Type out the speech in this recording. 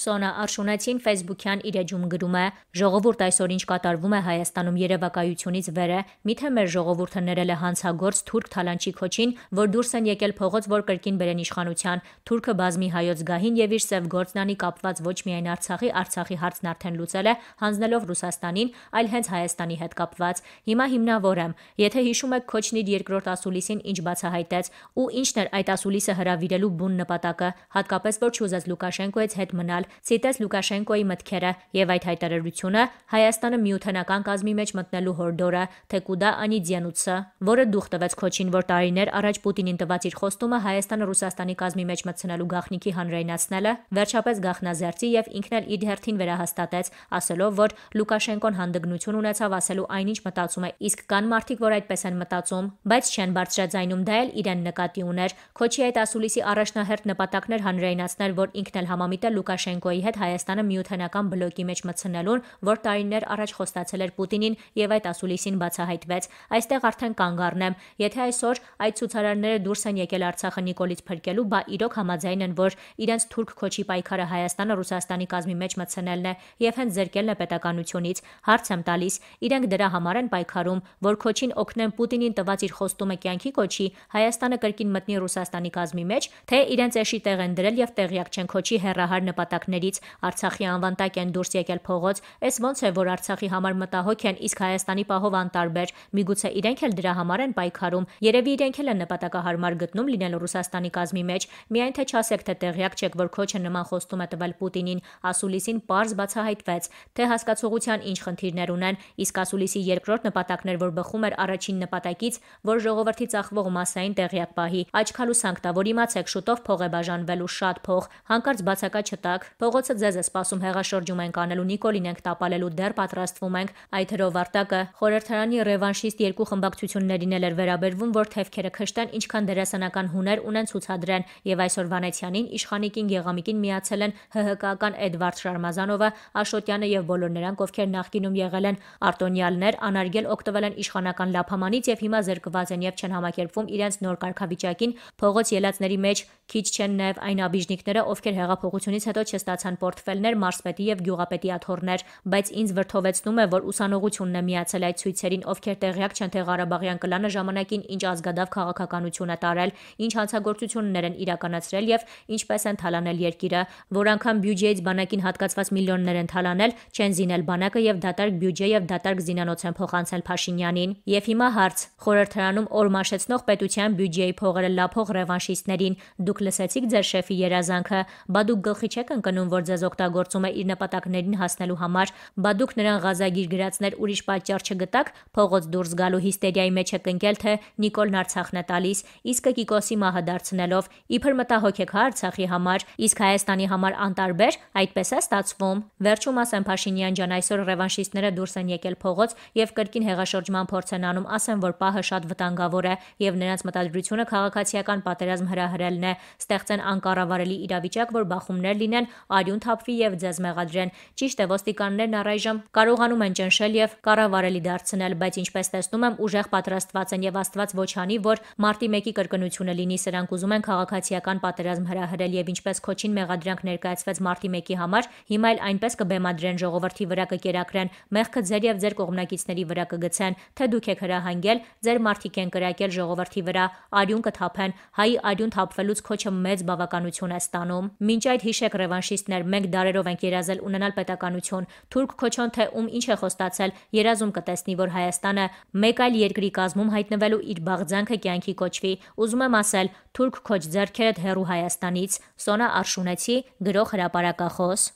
Սոնա Արշունեցին Facebook-յան իր էջում գրում է. «Ժողովուրդ այսօր ինչ կատարվում է Հայաստանում երևակայությունից վեր է, միթե մեր ժողովուրդը ներել է հանցագործ թուրք թալանչի քոչին, որ դուրս են եկել փողոց, որ կրկին բերեն իշխանության, թուրքը բազմի հայոց գահին եւ իր սև գործն անի կապված ոչ միայն Արցախի, Արցախի հարցն արդեն լուծել է, հանձնելով Ռուսաստանին, այլ հենց Հայաստանի հետ կապված։ Հիմա հիմնավոր եմ։ Եթե հիշում եք քոչն իր երկրորդ ասուլիսին ինչ բացահայտեց ու ինչն էր այդ ասուլիսը հրավիրելու բուն նպատակը, հատկապես որ չուզեց Լուկաշենկոից հետ մնալ, ցիտեց Լուկաշենկոյի մտքերը եւ այդ հայտարարությունը Հայաստանը միութենական կազմի մեջ մտնելու հորդորը, թե կուդա անի ձյանուցը, որը դուխ տվեց քոչին, որ տարիներ առաջ Պուտինին տված իր խոստումը Հայաստանը Ռուսաստանի կազմի մեջ մտցնելու գաղտնիքի հանրայնացնելը, վերջապես գախնազերծի եւ ինքն էլ իր հերթին վերահաստատեց, ասելով, որ Լուկաշենկոն հանդգնություն ունեցավ ասելու այնինչ մտածում է, իսկ կան մարդիկ, որ այդպես են մտածում, բայց չեն բարձրաձայնում դա էլ իրեն նկատի ուներ։ Քոչի այդ ասուլիսի առաջնահերթ նպատակն էր հանրայնացնել, որ ինքն էլ համամիտ է Լուկաշենկոյի հետ Հայաստանը միութենական բլոկի մեջ մտցնելուն, որ տարիներ առաջ խոստացել էր Պուտինին եւ այդ ասուլիսին բացահայտվեց։ Այստեղ արդեն կանգ առնեմ, եթե այսօր այդ ցուցարարները դուրս են եկել Արցախը Նիկոլից փրկելու, բա իրոք համաձայն են, որ իրենց թուրք քոչի պայքարը Հայաստանը Ռուսաստանի կազմի մեջ մտցնելն է եւ հենց զրկելն է պետականությունից։ Հարց եմ տալիս, իրենք դրա համար են պայքարում, որ քոչին օգնեն Պուտինին տված իր խոստումը կյանքի կոչի, Հայաստանը կրկին մտնի Ռուսաստանի կազմի մեջ, թե իրենց էշի տեղ են դրել եւ տեղյակ չեն քոչի հերահար նպատակներից, Արցախի անվան տակ են դուրս եկել փողոց, էս ոնց է որ Արցախի համար մտահոգ են, իսկ Հայաստանի պահով անտարբեր, միգուցե իրենք էլ դրա համար են պայքարում, երևի իրենք էլ են նպատակահարմար գտնում լինել Ռուսաստանի կազմի մեջ, միայն թե չասեք թե տեղյակ չեք, որ քոչը նման խոստում է տվել Պուտինին, ասուլիսին པարզ բացահայտվեց, թե հասկացողության ինչ խնդիրներ ունեն, իսկ ասուլիսի երկրորդ նպատակն էր, որ բխում էր առաջին նպատակից, որ ժողովրդի ծախվող մասային տեղյակ պահի, աչքալու սանկտա, որ իմացեք շուտով փող է բաժանվելու շատ փող, հանկարծ բացակա չտակ, փողոցը ձեզ է սպասում հեղաշրջում ենք անելու Նիկոլին ենք տապալելու դեռ պատրաստվում ենք այդ հրովարտակը խորհրդարանի ռևանշիստ երկու խմբակցություններին էլ էր վերաբերվում որ թևքերը քշտեն ինչքան դերասանական հուներ ունեն ցուցադրեն եւ այսօր Վանեցյանին իշխանիկին Գեղամիկին միացել են ՀՀԿ-ական Էդվարդ Շարմազանովը Աշոտյանը եւ բոլոր նրանք ովքեր նախկինում եղել են արտոնյալներ անարգել օգտվել են իշխանական լափամանից եւ հիմա զրկված են եւ չեն համակերպվում իրենց նոր կարգավիճակին փողոց ելածների մեջ քիչ չեն նաեւ այն աբիժնիկները ովքեր հեղափոխությունից հետո չստացան պորտֆելներ մարզպետի եւ գյուղապետի աթոռներ, բայց ինձ վրթովեցնում է, որ ուսանողությունն է միացել այդ ցույցերին, ովքեր տեղյակ չեն թե Ղարաբաղյան կլանը ժամանակին ինչ ազգադավ քաղաքականություն է տարել, ինչ հանցագործություններ են իրականացրել եւ ինչպես են թալանել երկիրը, որ անգամ բյուջեից բանակին հատկացված միլիոններ են թալանել, չեն զինել բանակը եւ դատարկ բյուջե եւ դատարկ զինանոց են փոխանցել Փաշինյանին։ Եվ հիմա հարց. խորհրդարանում օրմաշեցնող պետության բյուջեի փողերը լափող ռևանշիստներին դուք լսեցիք ձեր շեֆի երազանքը, բա դուք գլխի չեք ընկնում, որ ձեզ օգտագործում է իր նպատակներին հասնելու համար, բա դուք նրան ղազագիր գրածներ ուրիշ պատճառ չգտաք, փողոց դուրս գալու հիստերիայի մեջ եք ընկել, թե Նիկոլն Արցախն է տալիս, իսկը Կիկոսի մահը դարձնելով, իբր մտահոգ եք հա Արցախի համար, իսկ Հայաստանի համար անտարբեր, այդպես է ստացվում։ Վերջում ասեմ Փաշինյան ջան, այսօր ռևանշիստները դուրս են եկել փողոց եւ կրկին հեղաշրջման փորձ են անում, ասեն, որ պահը շատ վտանգավոր է եւ նրանց մտադրությունը քաղաքացիական պատերազմ հրահրելն է, ստեղծեն անկառավարելի իրավիճակ, որ բախումներ լինեն, արյուն թափվի եւ ձեզ մեղադրեն։ Ճիշտ է, ոստիկաններն առայժմ կարողանում են ճնշել եւ կառավարելի դարձնել, բայց ինչպես տեսնում եմ, ուժեղ պատրաստված են եւ Աստված ոչ անի, որ մարտի 1-ի կրկնությունը լինի, սրանք ուզում են քաղաքացիական պատերազմ հրահրել եւ ինչպես քոչին մեղադրանք ներկայացվեց մարտի 1-ի համար, հիմա էլ այնպես կբեմադրեն ժողովրդի վրա կկերակրեն, մեղքը ձեր եւ ձեր կողմնակիցների վրա կգցեն, թե դուք եք հրահանգել, ձեր մարտիկ են կրակել ժողովրդի վրա, արյուն կթափեն, հայի արյուն թափվելուց քոչը մեծ բավականություն է ստանում։ Մինչ այդ հիշեք ռևանշիստներ, մենք դարերով ենք երազել ունենալ պետականություն։ Թուրք քոչոն թե ում ինչ է խոստացել, երազում կտեսնի, որ Հայաստանը մեկ այլ երկրի կազմում հայտնվելու իր բաղձանքը կյանքի կոչվի։ Ուզում եմ ասել, թուրք քոչ ձեռքերդ հերու Հայաստանից, Սոնա Արշունեցի, գրող հրապարակախոս